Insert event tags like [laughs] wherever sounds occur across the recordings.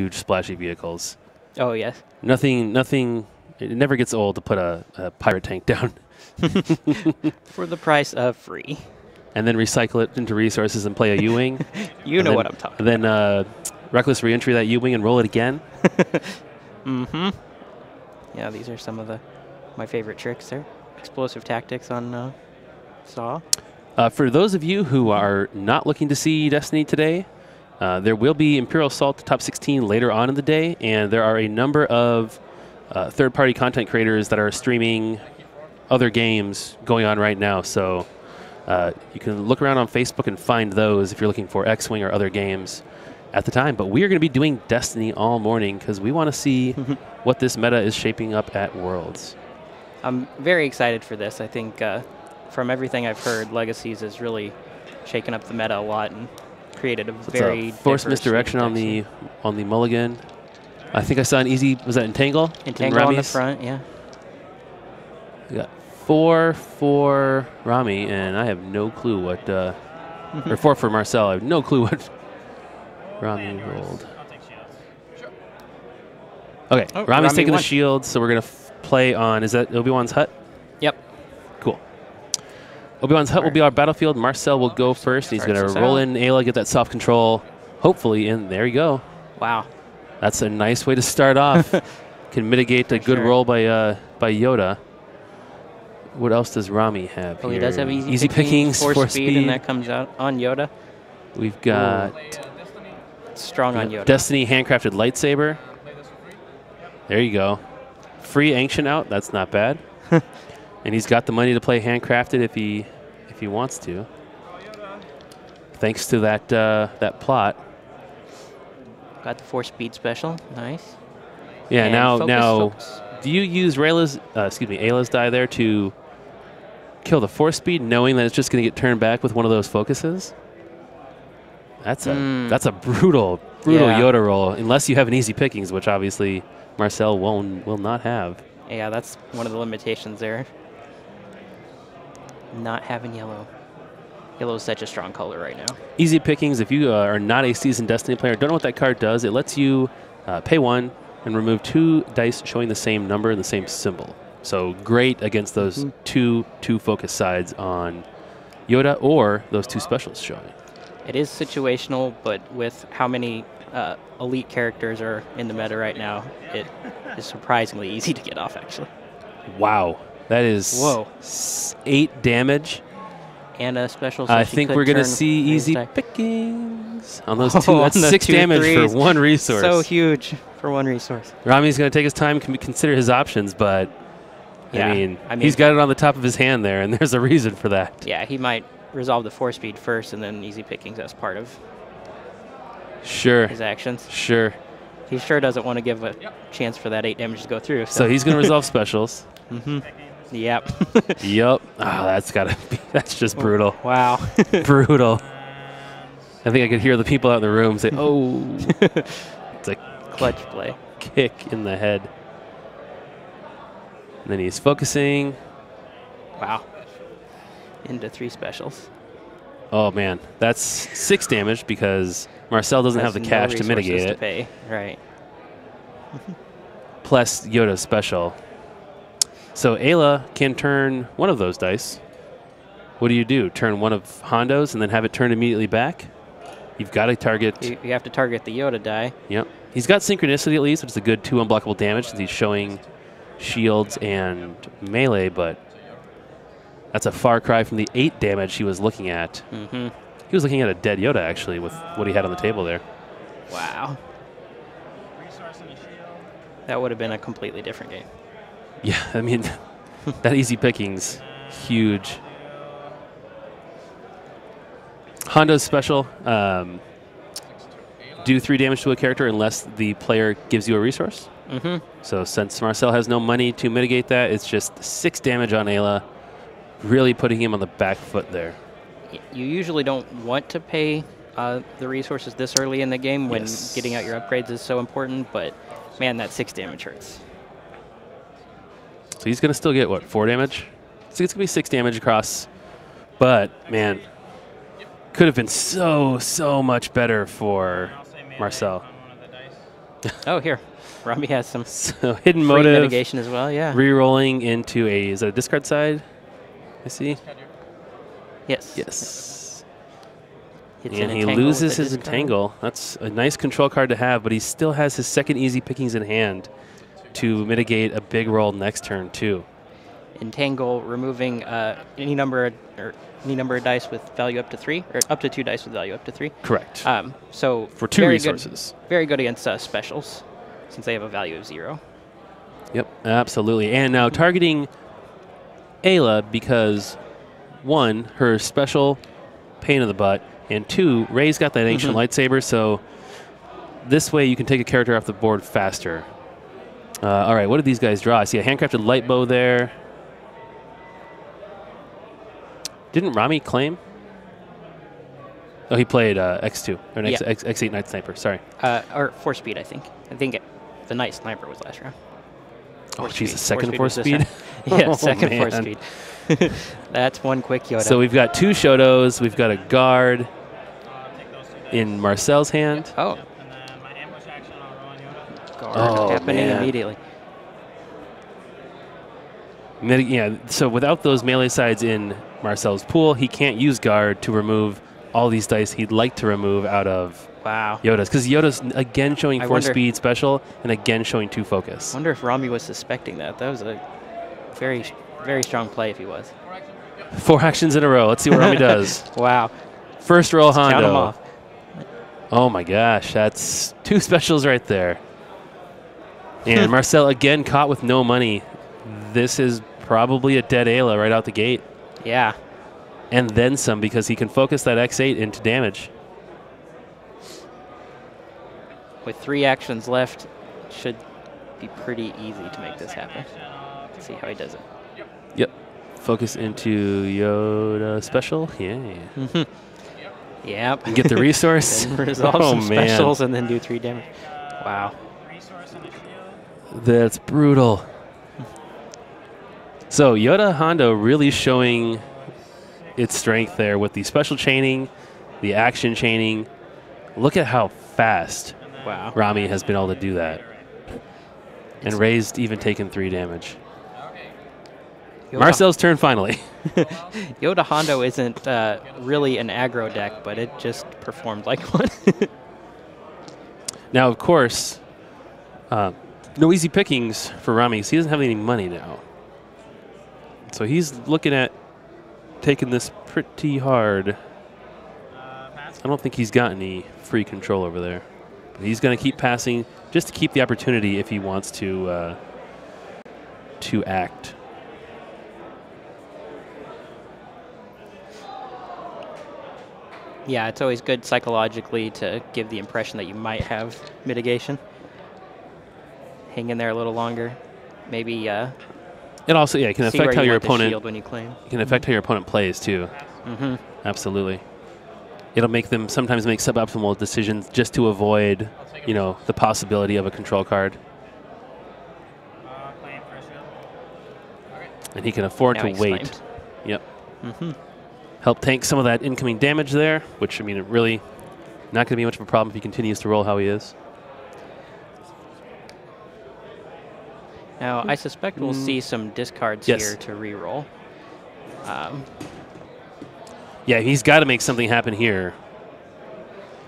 huge splashy vehicles. Oh yes. Nothing, nothing. It never gets old to put a, a pirate tank down [laughs] For the price of free. and then recycle it into resources and play a U-wing. [laughs] You And know then- what I'm talking. And then uh, reckless reentry that U-wing and roll it again. [laughs] Mm-hmm. Yeah, these are some of the my favorite tricks there. Explosive tactics on uh, Saw. Uh, for those of you who are not looking to see Destiny today, uh, there will be Imperial Assault Top 16 later on in the day, and there are a number of uh, third-party content creators that are streaming other games going on right now. So uh, you can look around on Facebook and find those if you're looking for X-Wing or other games at the time. But we are going to be doing Destiny all morning because we want to see [laughs] what this meta is shaping up at Worlds. I'm very excited for this. I think uh, from everything I've heard, Legacies has really shaken up the meta a lot and created a It's very force misdirection on the on the mulligan. I think I saw an easy. Was that Entangle? Entangle on the front. Yeah. We got four for Rami, and I have no clue what. Uh, or four for Marcel. I have no clue what [laughs] Rami rolled. Okay, Oh, Rami's Rami taking won. the shield, so we're gonna f- play on. Is that Obi Wan's hut? Yep. Cool. Obi Wan's hut will be our battlefield. Marcel will go first. He's gonna roll out. in Aayla, get that self control. Hopefully, and there you go. Wow. That's a nice way to start off. [laughs] Can mitigate a good sure. roll by uh, by Yoda. What else does Rami have Oh, here? he does have easy, easy pickings, force, force speed, and that comes out on Yoda. We've got Strong on Yoda. Destiny handcrafted lightsaber. There you go. Free ancient out. That's not bad. [laughs] and he's got the money to play handcrafted if he if he wants to. Thanks to that uh, that plot. Got the force speed special. Nice. Yeah. And now focus, now, focus. do you use Rayla's uh, excuse me Aayla's die there to kill the force speed, knowing that it's just going to get turned back with one of those focuses? That's a Mm. that's a brutal brutal Yeah. Yoda roll, unless you have an easy pickings, which obviously Marcel won't will not have. Yeah, that's one of the limitations there. Not having yellow. Yellow is such a strong color right now. Easy pickings. If you uh, are not a seasoned Destiny player, don't know what that card does. It lets you uh, pay one and remove two dice showing the same number and the same symbol. So great against those Mhm. two two focus sides on Yoda or those two specials showing. It is situational, but with how many uh, elite characters are in the meta right now, it is surprisingly easy to get off, actually. Wow, that is Whoa. eight damage. And a special. so I she think could we're gonna see easy die. pickings on those Oh, [laughs] two. That's six two damage threes. for one resource. So huge for one resource. Rami's going to take his time, can consider his options, but Yeah, I, mean, I mean- he's got it on the top of his hand there, and [laughs] there's a reason for that. Yeah, he might resolve the force speed first and then easy pickings as part of Sure, his actions. sure. He sure doesn't want to give a chance for that eight damage to go through. So he's going [laughs] to resolve specials. hmm Yep. [laughs] yep. Oh, ah, that's got to be, [laughs] that's just brutal. wow. [laughs] brutal. I think I could hear the people out in the room say, oh. it's a Clutch play. kick in the head. And then he's focusing. Wow. Into three specials. Oh, man. That's six damage because Marcel doesn't have the no cash to resources mitigate to it. pay. Right. plus Yoda's special. So Aayla can turn one of those dice. What do you do? Turn one of Hondo's and then have it turn immediately back? You've got to target. You, you have to target the Yoda die. Yep. He's got synchronicity at least, which is a good two unblockable damage since he's showing shields and melee, but that's a far cry from the eight damage he was looking at. Mm-hmm. He was looking at a dead Yoda actually with what he had on the table there. Wow. That would have been a completely different game. Yeah, [laughs] I mean, that easy pickings, huge. Hondo's special. Um, do three damage to a character unless the player gives you a resource. Mm-hmm. So since Marcel has no money to mitigate that, it's just six damage on Aayla, really putting him on the back foot there. You usually don't want to pay uh, the resources this early in the game when Yes. getting out your upgrades is so important, but man, that six damage hurts. So he's going to still get, what, four damage? So it's going to be six damage across. But, man, could have been so, so much better for Marcel. oh, here. Rami has some [laughs] So hidden free motive, mitigation as well. Yeah. re-rolling into a, is that a discard side? I see. yes. Yes. Hits an and he loses his discard. entangle. That's a nice control card to have, but he still has his second easy pickings in hand to mitigate a big roll next turn too. Entangle, removing uh, any number of, or any number of dice with value up to three, or up to two dice with value up to three. Correct. Um, so For two very resources. Good, very good against uh, specials, since they have a value of zero. Yep, absolutely. And now targeting Aayla because one, her special pain in the butt, and two, Ray's got that ancient Mhm. lightsaber, so this way you can take a character off the board faster. Uh, all right, what did these guys draw? I see a handcrafted light bow there. Didn't Rami claim? Oh, he played uh, X2 or an X, Yeah. X, X8 Night Sniper. Sorry. Uh, or force speed, I think. I think it, the night sniper was last round. Oh, Force she's the second four force speed speed. was this round. [laughs] yeah, [laughs] Oh, second force man. speed. [laughs] That's one quick Yoda. So we've got two Shotos. We've got a guard in Marcel's hand. oh, And then my ambush action, I'll roll on Yoda. guard Oh, happening man. immediately. Yeah, so without those melee sides in Marcel's pool, he can't use guard to remove all these dice he'd like to remove out of Wow. Yoda's. Because Yoda's again showing I four wonder- speed special and again showing two focus. I wonder if Rami was suspecting that. That was a very, very strong play if he was. Four actions in a row. Let's see what Rami [laughs] does. Wow. First roll Count him Hondo. off. Oh my gosh, that's two specials right there. And hmm. Marcel again caught with no money. This is probably a dead Aayla right out the gate. Yeah. And then some because he can focus that X8 into damage. With three actions left, should be pretty easy to make this happen. Let's see how he does it. Yep. Focus into Yoda special. Yeah. Mm-hmm. Yep. And get the resource. [laughs] Resolve [laughs] oh, some man. specials and then do three damage. Wow. Resource and a shield. That's brutal. So Yoda Hondo really showing its strength there with the special chaining, the action chaining. Look at how fast Wow. Rami has been able to do that. And raised even taken three damage. Yoda, Marcel's turn finally. [laughs] Yoda Hondo isn't uh, really an aggro deck, but it just performed like [laughs] one. now, of course, uh, no easy pickings for Rami 'cause he doesn't have any money now. So he's looking at taking this pretty hard. Uh. I don't think he's got any free control over there. But he's going to keep passing just to keep the opportunity if he wants to uh, to act. yeah, it's always good psychologically to give the impression that you might have mitigation. Hang in there a little longer. Maybe uh, It also yeah, it can affect how you your opponent when you claim. it can affect how your opponent plays too. Mm-hmm. Absolutely. It'll make them sometimes make suboptimal decisions just to avoid, you know, the possibility of a control card, claim for a shield. and he can afford Now to wait. claimed. Yep. Mm-hmm. Help tank some of that incoming damage there, which I mean, it really not going to be much of a problem if he continues to roll how he is. Now, I suspect we'll Mm. see some discards Yes. here to re-roll. Um, Yeah, he's got to make something happen here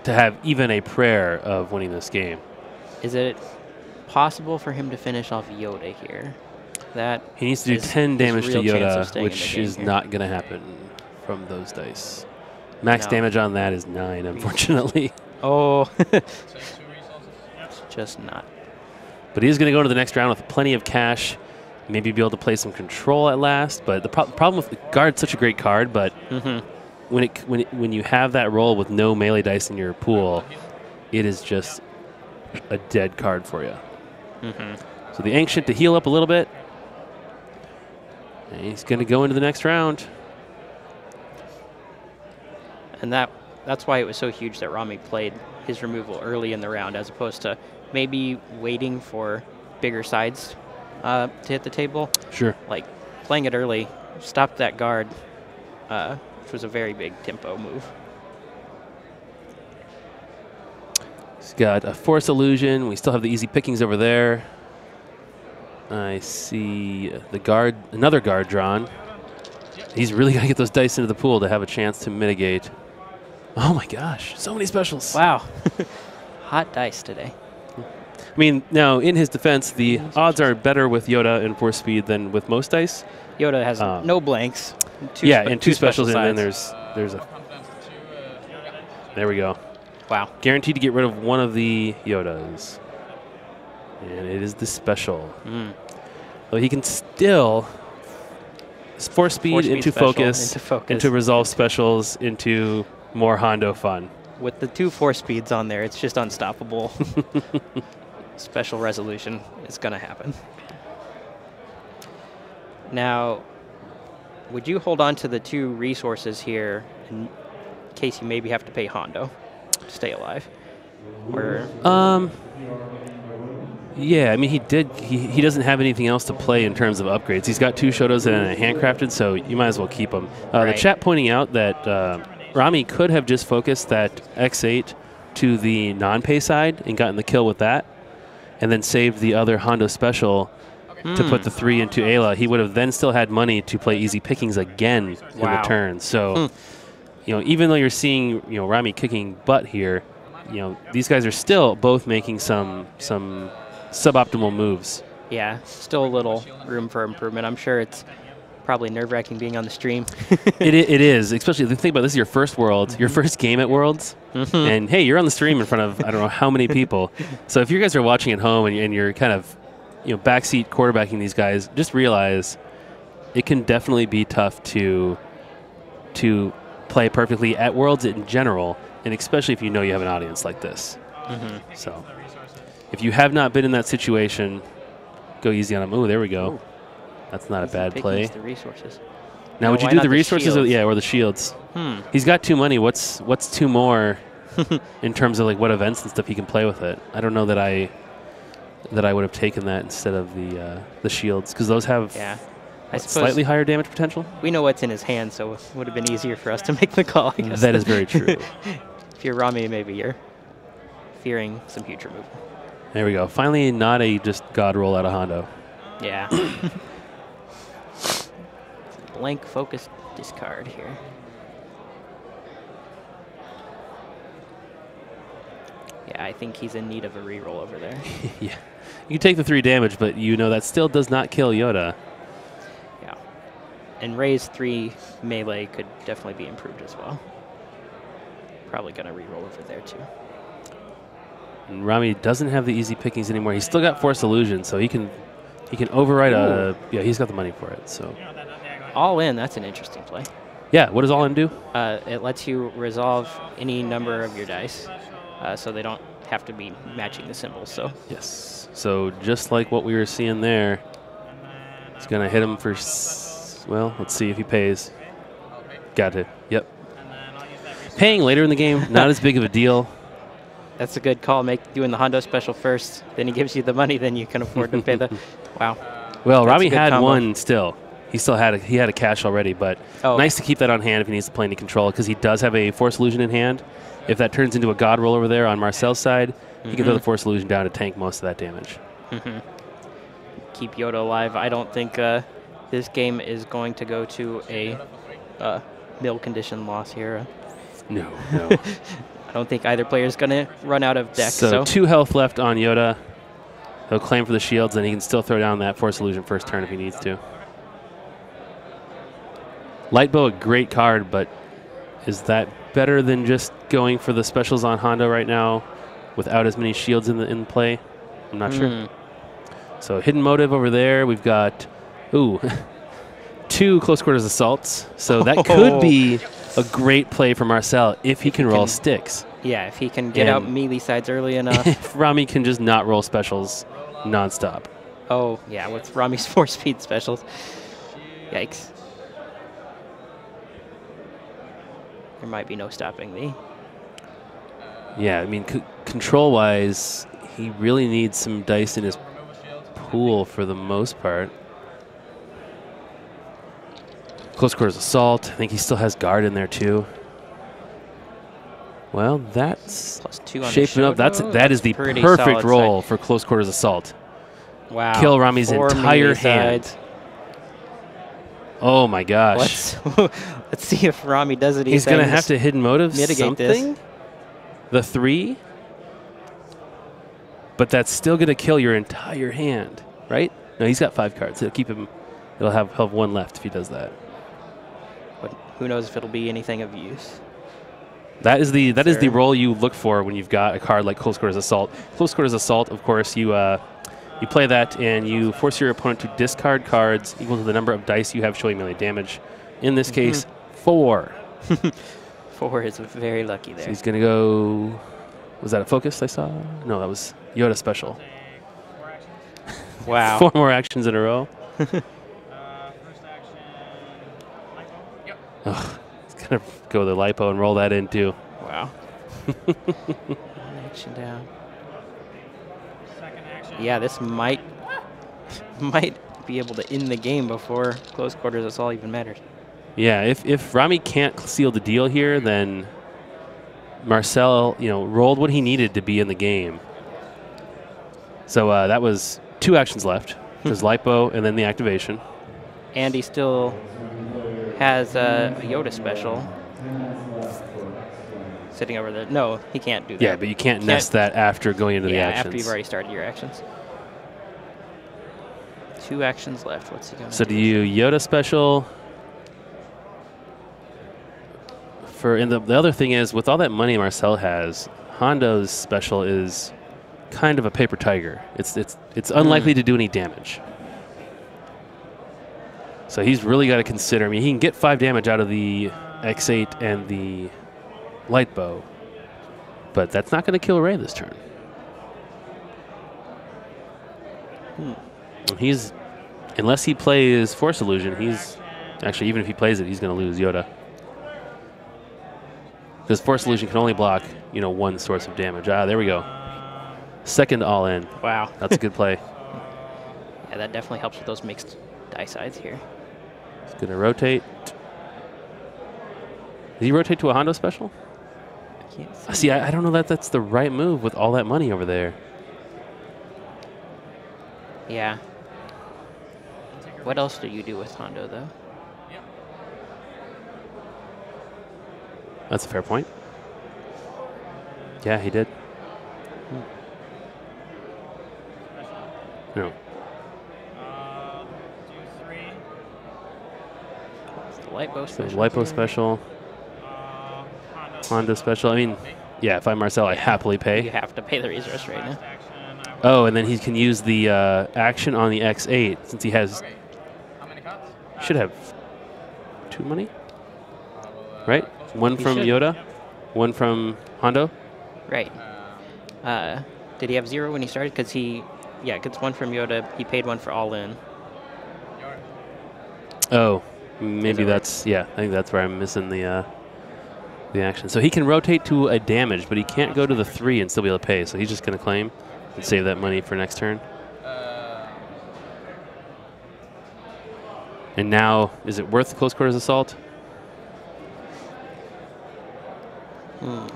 to have even a prayer of winning this game. is it possible for him to finish off Yoda here? That He needs to do 10 damage to real chance of Yoda, staying in the which is here. not going to happen from those dice. Max No. damage on that is 9, unfortunately. oh, So two resources. Yep. just not. But he's going to go into the next round with plenty of cash. Maybe be able to play some control at last. But the pro- problem with the guard's such a great card, but Mm-hmm. when it when it, when you have that roll with no melee dice in your pool, it is just a dead card for you. Mm-hmm. So the ancient to heal up a little bit. And he's going to go into the next round. And that that's why it was so huge that Rami played his removal early in the round, as opposed to maybe waiting for bigger sides uh, to hit the table. Sure. Like playing it early, stopped that guard, uh, which was a very big tempo move. He's got a Force Illusion. We still have the easy pickings over there. I see the guard, another guard drawn. He's really got to get those dice into the pool to have a chance to mitigate. Oh my gosh, so many specials. Wow. [laughs] Hot dice today. I mean, now in his defense, the odds are better with Yoda and Force Speed than with most dice. Yoda has Um, no blanks. Two yeah, and two, specials, special and then there's there's a Comes down to two, there we go. Wow. Guaranteed to get rid of one of the Yodas, and it is the special. Mm. Though he can still force speed Force speed into focus, into focus. into resolve specials, into more Hondo fun. With the two force speeds on there, it's just unstoppable. [laughs] Special resolution is going to happen. Now, would you hold on to the two resources here in case you maybe have to pay Hondo to stay alive? Or Um. Yeah, I mean he did. He, he doesn't have anything else to play in terms of upgrades. He's got two Shotos and a handcrafted, so you might as well keep them. Uh, The chat pointing out that uh, Rami could have just focused that X8 to the non-pay side and gotten the kill with that, and then saved the other Hondo special to Hmm. put the three into Aayla. He would have then still had money to play easy pickings again in Wow. return. So, Hmm. you know, even though you're seeing you know Rami kicking butt here, you know these guys are still both making some some suboptimal moves. yeah, still a little room for improvement. I'm sure it's probably nerve-wracking being on the stream. [laughs] it, it is, especially think about this is your first world, your first game at Worlds, Mhm. and hey, you're on the stream in front of I don't know how many people. [laughs] So if you guys are watching at home and, and you're kind of you know backseat quarterbacking these guys, just realize it can definitely be tough to to play perfectly at Worlds in general, and especially if you know you have an audience like this. Mhm. So if you have not been in that situation, go easy on them. Ooh, there we go. Ooh. That's not a bad play. The resources. Now, No, would you do the the resources? Or, yeah, or the shields? Hmm. He's got two money. What's what's two more [laughs] in terms of like what events and stuff he can play with it? I don't know that I that I would have taken that instead of the uh, the shields because those have Yeah. I what, suppose slightly higher damage potential. we know what's in his hand, so it would have been easier for us to make the call. I guess. That is very true. [laughs] if you're Rami, maybe you're fearing some huge removal. there we go. Finally, not a just god roll out of Hondo. Yeah. [coughs] [laughs] Blank focus discard here. Yeah, I think he's in need of a reroll over there. [laughs] yeah, you can take the three damage, but you know that still does not kill Yoda. Yeah. And Ray's three melee could definitely be improved as well. Probably gonna reroll over there too. And Rami doesn't have the easy pickings anymore. He's still got Force Illusion, so he can he can override a yeah. He's got the money for it. So All in, that's an interesting play. yeah, what does all in do? Uh, it lets you resolve any number of your dice, uh, so they don't have to be matching the symbols. So Yes. So just like what we were seeing there, it's gonna hit him for. S- well, let's see if he pays. Got it. Yep. and then I'll use that resource. Paying later in the game, not as big of a deal. [laughs] that's a good call. Make doing the Hondo special first, then he gives you the money, then you can afford to pay the. [laughs] Wow. Well, That's Rami had combo. one still. He still had a, he had a cash already, but Oh. nice to keep that on hand if he needs to play any control because he does have a Force Illusion in hand. If that turns into a God roll over there on Marcel's side, he can throw Mhm. the Force Illusion down to tank most of that damage. Mhm. Keep Yoda alive. I don't think uh, this game is going to go to a uh, mill condition loss here. No, no. [laughs] I don't think either player is going to run out of deck. so, So, two health left on Yoda. He'll claim for the shields, and he can still throw down that Force Illusion first turn if he needs to. Lightbow, a great card, but is that better than just going for the specials on Hondo right now without as many shields in the in play? I'm not sure. Hmm. So hidden motive over there. We've got ooh [laughs] two close quarters assaults. So that [laughs] could be a great play for Marcel if he can roll can- sticks. Yeah, if he can get out And- melee sides early [laughs] enough. if Rami can just not roll specials nonstop. oh, yeah, with Rami's force speed specials. Yikes. There might be no stopping me. Yeah, I mean, c- control wise, he really needs some dice in his pool for the most part. Close quarters assault. I think he still has guard in there too. Well, that's Plus two shaping up. That's that is the pretty perfect roll for close quarters assault. Wow. Kill Rami's Four entire hand. sides. Oh my gosh. Let's let's see if Rami does anything. He's gonna have to hidden motive mitigate this. something. The three, but that's still gonna kill your entire hand, right? No, he's got five cards. It'll keep him. It'll have, he'll have one left if he does that. But who knows if it'll be anything of use. That is the that is the role you look for when you've got a card like Close Quarters Assault. Close Quarters Assault, of course, you uh, you play that and you force your opponent to discard cards equal to the number of dice you have showing melee damage. In this case, four. [laughs] Four is very lucky So there. he's gonna go. Was that a focus I saw? No, that was Yoda special. Wow. [laughs] Four more actions in a row. Uh, first action. Lipo. Yep. Ugh, he's gonna go the lipo and roll that in too. Wow. [laughs] Action down. Second action. Yeah, this might might be able to end the game before close quarters. That's all even matters. Yeah, if if Rami can't seal the deal here, then Marcel, you know, rolled what he needed to be in the game. So uh, that was two actions left. [laughs] There's lipo and then the activation. And he still has a Yoda special sitting over there. No, he can't do that. Yeah, but you can't Can't- nest that after going into yeah, the actions. after you've already started your actions. Two actions left. What's he going to do? So do you Yoda special? For and the, the other thing is with all that money Marcel has, Hondo's special is kind of a paper tiger. It's it's it's unlikely to do any damage. So he's really got to consider. I mean, he can get five damage out of the X8 and the light bow, but that's not going to kill Ray this turn. Hmm. He's unless he plays Force Illusion, he's actually even if he plays it, he's going to lose Yoda. Because Force Illusion can only block, you know, one source of damage. Ah, there we go. Second all in. Wow. [laughs] That's a good play. Yeah, that definitely helps with those mixed die sides here. He's going to rotate. Did he rotate to a Hondo special? I can't Uh, See, I, I don't know that that's the right move with all that money over there. Yeah. What else do you do with Hondo though? That's a fair point. Yeah, he did. No. Uh, do. It's the So special. lipo here. special, Uh, Hondo. Hondo special. I mean, yeah, if I'm Marcel, I happily pay. You have to pay the resource right now. Last action. I will- Oh, and then he can use the uh, action on the X8 since he has Okay. How many cuts? should have two money, I will, right? One He from should. Yoda, one from Hondo. Right. Uh, did he have zero when he started? Because he, yeah, gets one from Yoda. He paid one for all in. Oh, maybe right? that's yeah. I think that's where I'm missing the uh, the action. So he can rotate to a damage, but he can't go to the three and still be able to pay. So he's just going to claim and save that money for next turn. uh, And now, is it worth close quarters assault? Hmm.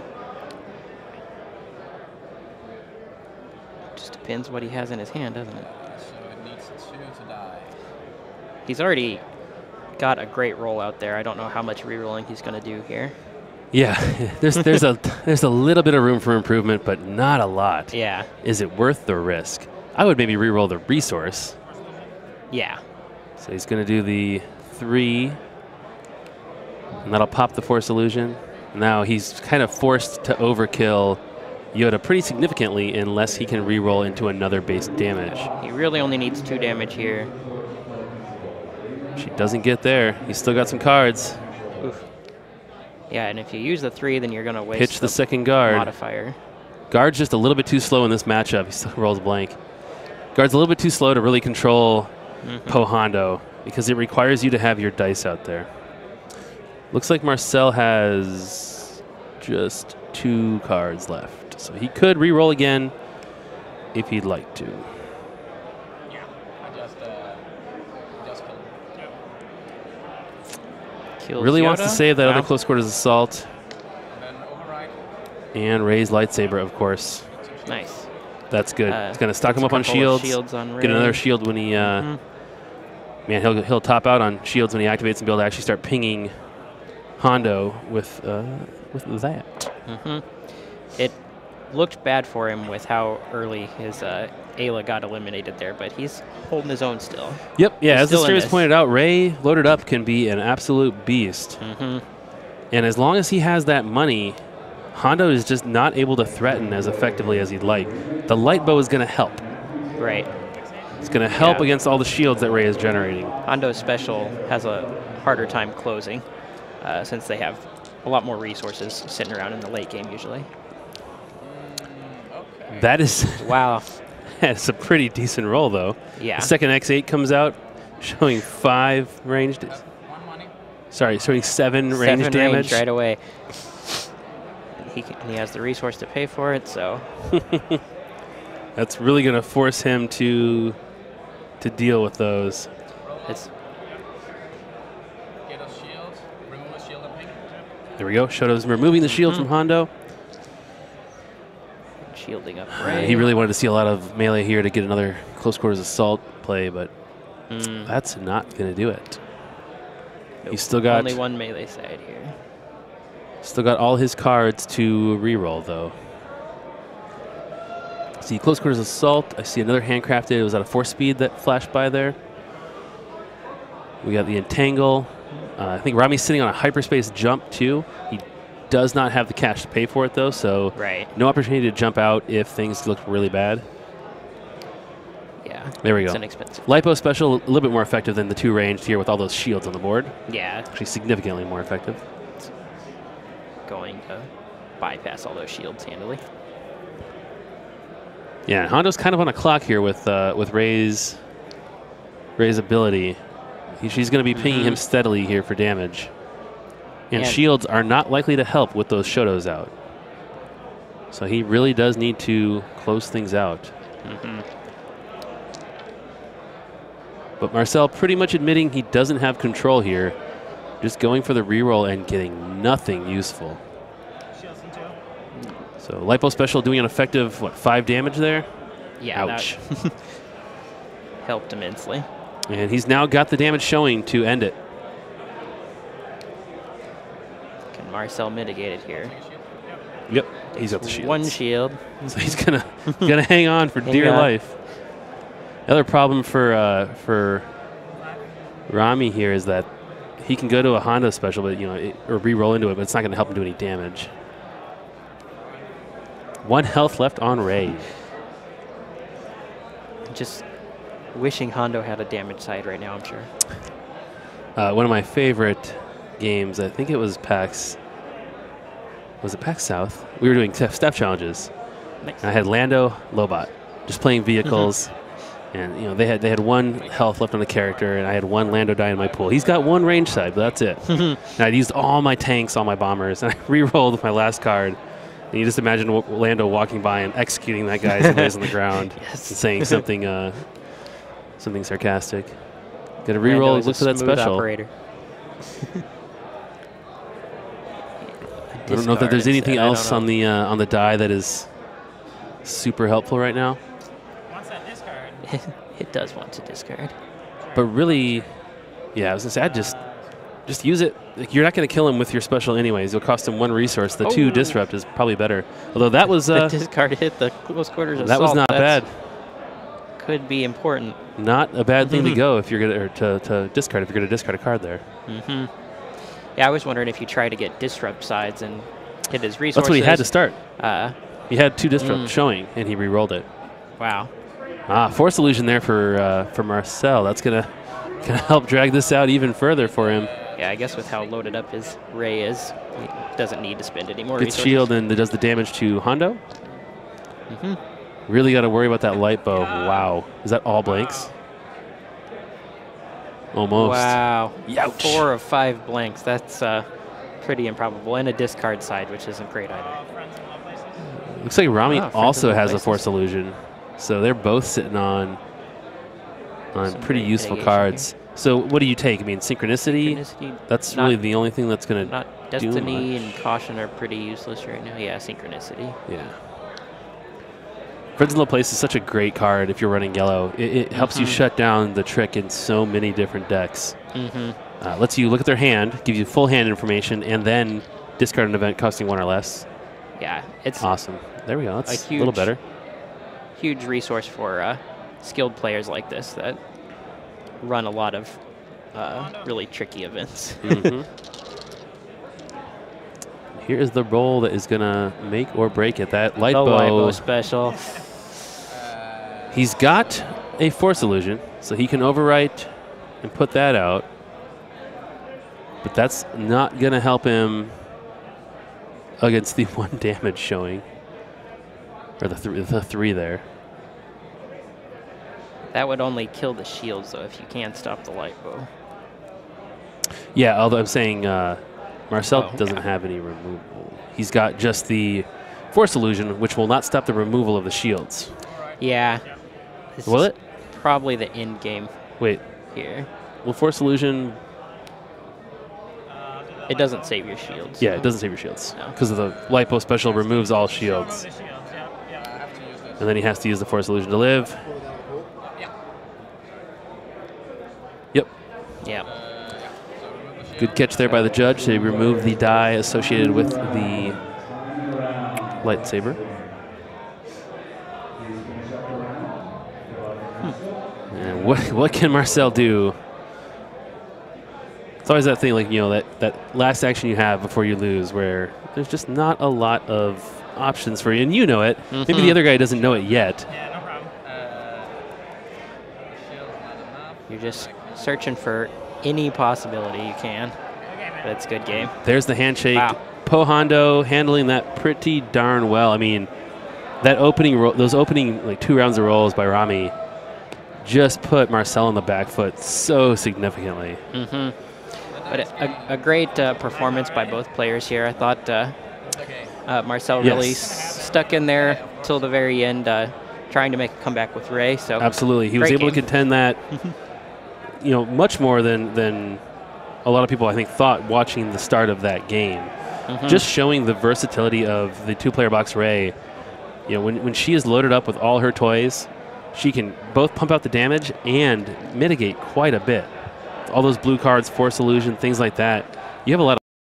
Just depends what he has in his hand, doesn't it? so it needs two to die. He's already got a great roll out there. I don't know how much rerolling he's going to do here. Yeah, [laughs] there's there's a there's a little bit of room for improvement, but not a lot. Yeah. Is it worth the risk? I would maybe re-roll the resource. Yeah. So he's going to do the three, and that'll pop the force illusion. Now he's kind of forced to overkill Yoda pretty significantly unless he can re-roll into another base damage. He really only needs two damage here. She doesn't get there. He's still got some cards. Oof. Yeah, and if you use the three, then you're going to waste Pitch the second guard. modifier. Guard's just a little bit too slow in this matchup. He still [laughs] rolls blank. Guard's a little bit too slow to really control. Mm-hmm. Poe Hondo because it requires you to have your dice out there. Looks like Marcel has just two cards left. So he could re-roll again if he'd like to. Yeah. I just, uh, just killed him. Kills Really wants to save that Wow. other close quarters assault. And then override. And Ray's lightsaber, of course. Nice. That's good. Uh, He's going to stock him up on shields. shields on Get another shield when he. Uh, Mhm. Man, he'll, he'll top out on shields when he activates and be able to actually start pinging Hondo with, uh, with that. hmm It looked bad for him with how early his uh, Aayla got eliminated there, but he's holding his own still. Yep. Yeah, He's as the series pointed out, Ray loaded up can be an absolute beast. hmm And as long as he has that money, Hondo is just not able to threaten as effectively as he'd like. The light bow is going to help. Right. It's going to help Yeah. against all the shields that Ray is generating. Hondo's special has a harder time closing uh, since they have a lot more resources sitting around in the late game usually. Okay. That is [laughs] Wow. that's a pretty decent roll, though. Yeah. The second X8 comes out, showing five ranged. That's one money. Sorry, showing seven, range Seven damage. range right away. He, can, he has the resource to pay for it, so [laughs] That's really going to force him to to deal with those. it's Get those shields. Remove a shield and ping. There we go. Shoto's removing the shield Mhm. from Hondo. shielding up Uh, he really wanted to see a lot of melee here to get another close quarters assault play, but Mm, that's not going to do it. nope. He's still got only one melee side here. still got all his cards to reroll though. See close quarters assault. I see another handcrafted. It was at a force speed that flashed by there. We got the entangle. Uh, I think Rami's sitting on a hyperspace jump too. He does not have the cash to pay for it though, so Right. no opportunity to jump out if things look really bad. Yeah. There we It's go. inexpensive. Lipo special, a little bit more effective than the two ranged here with all those shields on the board. Yeah. Actually, significantly more effective. Going to bypass all those shields handily. Yeah, Hondo's kind of on a clock here with uh, with Ray's Ray's ability. He, she's going to be pinging him Mhm. steadily here for damage, and, And- shields are not likely to help with those Shotos out. So he really does need to close things out. hmm But Marcel pretty much admitting he doesn't have control here, just going for the reroll and getting nothing useful. So Lipo Special doing an effective, what, five damage there? Yeah. Ouch. [laughs] helped immensely. And he's now got the damage showing to end it. Can Marcel mitigate it here? Yep, he's got the shield. One shield. [laughs] So he's gonna gonna hang on for Hang dear on. life. The other problem for uh, for Rami here is that he can go to a Hondo special, but you know, it, or re-roll into it, but it's not going to help him do any damage. One health left on Ray. Just wishing Hondo had a damage side right now, I'm sure. Uh, one of my favorite games, I think it was PAX. Was it PAX South? We were doing step, step challenges. Nice. I had Lando, Lobot, just playing [laughs] vehicles, and you know they had they had one health left on the character, and I had one Lando die in my pool. He's got one range side, but that's it. [laughs] and I'd used all my tanks, all my bombers, and [laughs] I re-rolled my last card. And you just imagine Lando walking by and executing that guy as he lays on the ground Yes. and saying something uh, something sarcastic. Got to Lando re-roll. is a Look for that special. Operator. I don't know if there's anything instead, I don't else on the uh, on the die that is super helpful right now. Once that discard. [laughs] it does want to discard. But really, yeah, I was gonna say I'd just just use it. Like, you're not gonna kill him with your special anyways. It'll cost him one resource. The two Oh. disrupt is probably better. Although that was the uh, discard hit the close quarters that was not That's- bad. Could be important. Not a bad thing to Mhm. go if you're gonna or to, to discard if you're gonna discard a card there. hmm Yeah, I was wondering if you try to get disrupt sides and hit his resources. That's what he had to start. Uh, He had two disrupt Mm. showing and he re-rolled it. wow. Ah, force illusion there for uh, for Marcel. That's gonna [laughs] gonna help drag this out even further for him. Yeah, I guess with how loaded up his ray is, he doesn't need to spend any more Gets resources. shield and it does the damage to Hondo. hmm Really got to worry about that light bow. Wow. Is that all blanks? Almost. Wow. Youch. Four of five blanks. That's uh, pretty improbable. And a discard side, which isn't great either. Looks like Rami Ah, also has a force illusion. So they're both sitting on on Some pretty useful cards. So what do you take? I mean, synchronicity. Synchronicity, That's really the only thing that's gonna. not do Destiny and Caution are pretty useless right now. Yeah, Synchronicity. Yeah. Friends in Low Place is such a great card if you're running yellow. It, it helps you Mhm. shut down the trick in so many different decks. Mm-hmm. Uh, lets you look at their hand, give you full hand information, and then discard an event costing one or less. Yeah, it's Awesome. There we go. That's a, little better. huge resource for uh, skilled players like this that run a lot of uh, really tricky events. Mhm. [laughs] Here is the roll that is gonna make or break it. That light the bow. Libo special. He's got a force illusion, so he can overwrite and put that out. But that's not gonna help him against the [laughs] one damage showing, or the three, the three there. That would only kill the shields though if you can't stop the light bow. Yeah, although I'm saying uh, Marcel Oh, doesn't yeah. have any removal. He's got just the force illusion, which will not stop the removal of the shields. Yeah. This Will it? Probably the end game Wait, here. will force illusion? It doesn't save your shields. Yeah, it doesn't save your shields No. because of the lipo special removes all shields, I have to use this. and then he has to use the force illusion to live. Yep, Yeah. good catch there by the judge to remove the die associated with the lightsaber. What what can Marcel do? It's always that thing, like you know, that that last action you have before you lose, where there's just not a lot of options for you, and you know it. Maybe the Mhm. other guy doesn't know it yet. Yeah, no problem. Uh, shield's not enough. You're just searching for any possibility you can. But it's a good game. There's the handshake. Wow. Po Hondo handling that pretty darn well. I mean, that opening, ro- those opening like two rounds of rolls by Rami, just put Marcel on the back foot so significantly. hmm But a, a great uh, performance by both players here. I thought uh, uh, Marcel really Yes. s- stuck in there till the very end, uh, trying to make a comeback with Ray. So Absolutely, he was able to contend that. [laughs] you know, much more than than a lot of people I think thought watching the start of that game. mhm. just showing the versatility of the two-player box Ray. You know, when, when she is loaded up with all her toys, she can both pump out the damage and mitigate quite a bit. All those blue cards, force illusion, things like that. You have a lot of